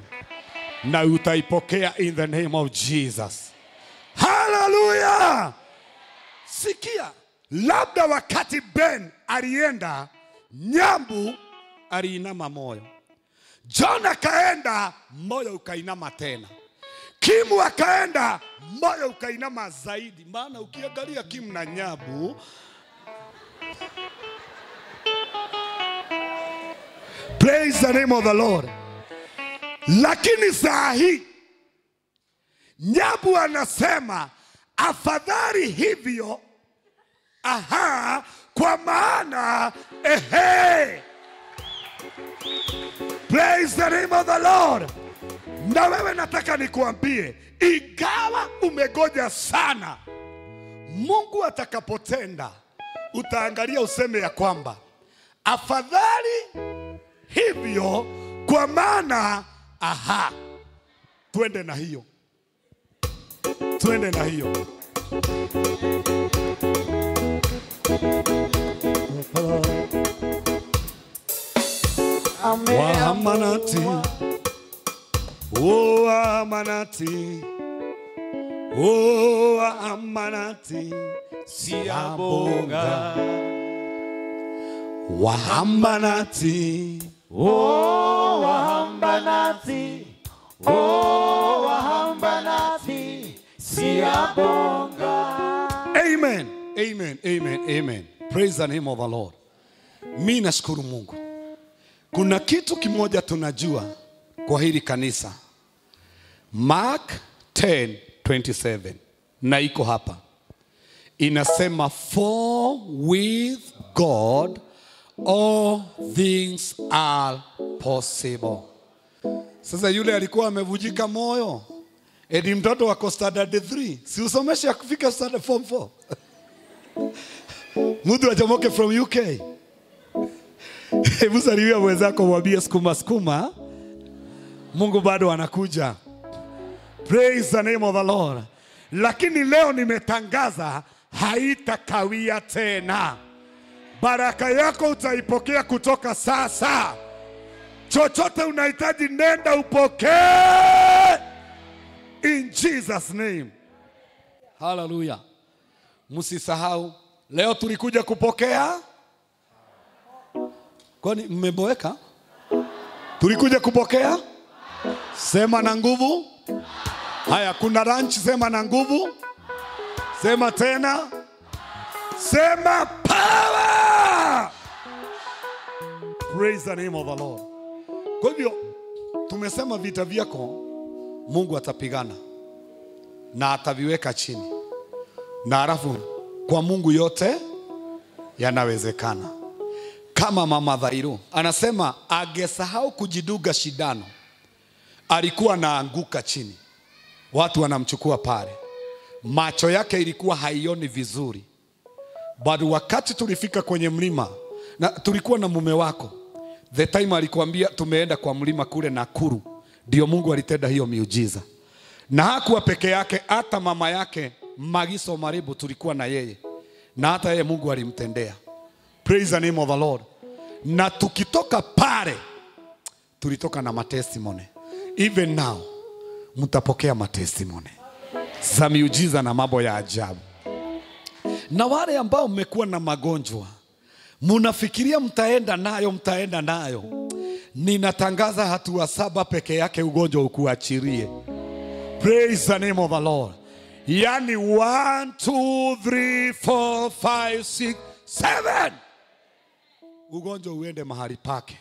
na utaipokea in the name of Jesus. Haleluya! Sikia, labda wakati Ben alienda, Nyambu aliinama moyo. John akaenda, moyo ukainama tena. Kimu akaenda, moyo ukainama zaidi. Maana ukiangalia Kimu na Nyabu, praise the name of the Lord. Lakini saa hii Nyabu anasema afadhali hivyo, aha, kwa maana ehe Praise the name of the Lord. Na wewe nataka nikuambie, ingawa umegoja sana, Mungu atakapotenda utaangalia useme ya kwamba afadhali hivyo, kwa maana aha, twende na hiyo, twende na hiyo. Wahamanati, oh amanati oh Wahamanati, siabonga. Wahambanati, Oh, wahambanati, oh, wahambanati, siabonga. amen, amen, amen, amen. Praise the name of the Lord. mi nashukuru Mungu. Kuna kitu kimoja tunajua kwa hili kanisa, Mark 10:27 na iko hapa inasema, for with God all things are possible. Sasa yule alikuwa amevujika moyo, edi mtoto wako standard 3, si usomeshe akufika standard form 4 mtu achomoke from UK. Hebu salimia mwenzako, mwambie sukuma sukuma, Mungu bado anakuja. Praise the name of the Lord. Lakini leo nimetangaza haitakawia tena. Baraka yako utaipokea kutoka sasa. Chochote unahitaji, nenda upokee in Jesus name. Haleluya! Msisahau leo tulikuja kupokea. Kwani mmeboeka? Tulikuja kupokea. Sema na nguvu. Haya, kuna ranch, sema na nguvu. Sema tena, sema power. Praise the name of the Lord. Kwa hivyo tumesema vita vyako Mungu atapigana na ataviweka chini, na alafu kwa Mungu yote yanawezekana. Kama mama Dhairu anasema angesahau kujiduga shindano, alikuwa anaanguka chini, watu wanamchukua pale, macho yake ilikuwa haioni vizuri, but wakati tulifika kwenye mlima na tulikuwa na mume wako, the time alikuambia tumeenda kwa mlima kule Nakuru, ndio Mungu alitenda hiyo miujiza, na hakuwa peke yake, hata mama yake Magiso Maribu tulikuwa na yeye, na hata yeye Mungu alimtendea. Praise the name of the Lord. Na tukitoka pale tulitoka na matestimony. Even now mtapokea matestimoni za miujiza na mambo ya ajabu. Na wale ambao mmekuwa na magonjwa munafikiria mtaenda nayo, mtaenda nayo, ninatangaza hatua saba peke yake ugonjwa ukuachirie. Praise the name of the Lord. Yani 1 2 3 4 5 6 7 ugonjwa uende mahali pake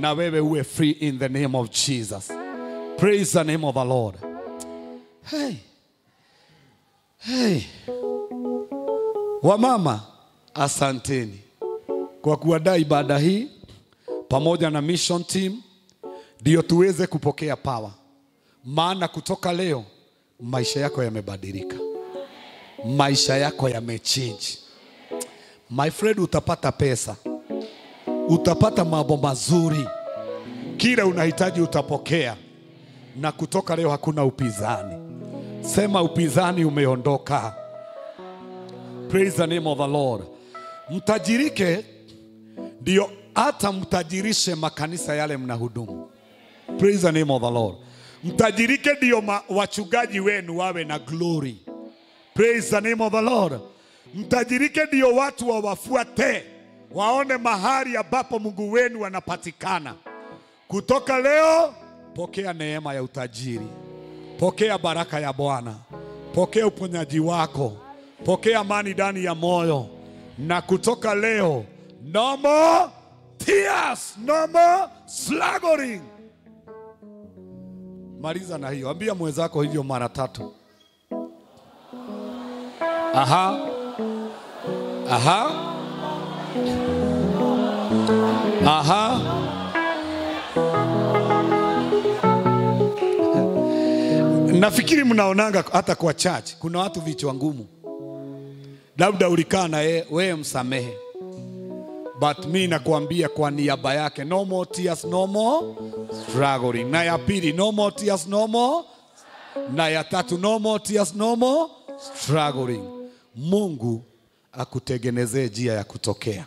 na wewe uwe free in the name of Jesus. Praise the name of the Lord. Hey. Hey. Wamama, asanteni kwa kuandaa ibada hii pamoja na mission team, ndio tuweze kupokea power, maana kutoka leo maisha yako yamebadilika, maisha yako yamechange. My friend, utapata pesa, utapata mambo mazuri, kila unahitaji utapokea, na kutoka leo hakuna upinzani. Sema upinzani umeondoka. Praise the name of the Lord. Mtajirike ndio hata mtajirishe makanisa yale mnahudumu. Praise the name of the Lord. Mtajirike ndio wachungaji wenu wawe na glory. Praise the name of the Lord. Mtajirike ndio watu wawafuate, waone mahali ambapo Mungu wenu anapatikana. Kutoka leo, pokea neema ya utajiri, pokea baraka ya Bwana, pokea uponyaji wako, pokea amani ndani ya moyo, na kutoka leo, no more tears, no more slagoring. Maliza na hiyo, ambia mwenzako hivyo mara tatu. Aha. Aha. Aha. Nafikiri mnaonanga hata kwa church kuna watu vichwa ngumu, labda ulikaa na yeye, wewe msamehe, but mi nakuambia kwa niaba yake, no more tears, no more struggling. Na ya pili, no more tears, no more. Na ya tatu no more tears, no more struggling. Mungu akutengenezee njia ya kutokea,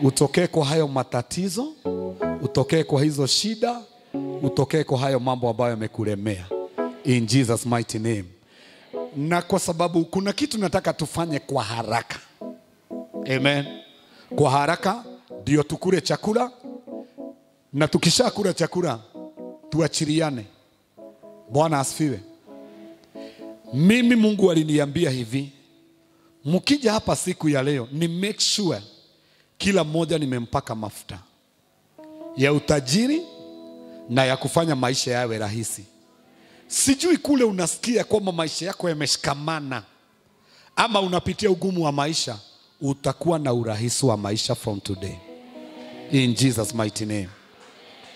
utokee kwa hayo matatizo, utokee kwa hizo shida, utokee kwa hayo mambo ambayo yamekulemea, in Jesus mighty name. Na kwa sababu kuna kitu nataka tufanye kwa haraka, amen. Kwa haraka ndio tukule chakula, na tukishakula chakula tuachiliane. Bwana asifiwe. Mimi Mungu aliniambia hivi, mkija hapa siku ya leo ni make sure kila mmoja nimempaka mafuta ya utajiri na ya kufanya maisha yawe rahisi. Sijui kule unasikia kwamba maisha yako yameshikamana ama unapitia ugumu wa maisha, utakuwa na urahisi wa maisha from today in Jesus mighty name.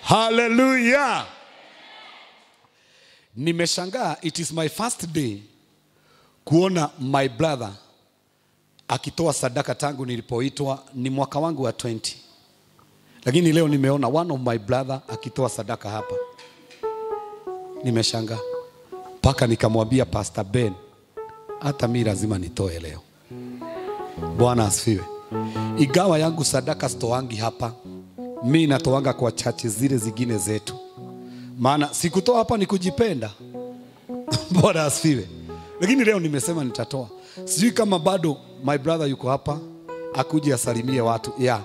Hallelujah. Nimeshangaa, it is my first day kuona my brother akitoa sadaka tangu nilipoitwa, ni mwaka wangu wa 20 lakini leo nimeona one of my brother akitoa sadaka hapa, nimeshangaa mpaka nikamwambia Pastor Ben, hata mi lazima nitoe leo. Bwana asifiwe. Igawa yangu sadaka sitoangi hapa, mi natoanga kwa chache zile zingine zetu, maana sikutoa hapa ni kujipenda. Bwana asifiwe. Lakini leo nimesema nitatoa. Sijui kama bado my brother yuko hapa akuje asalimie watu. ya Yeah.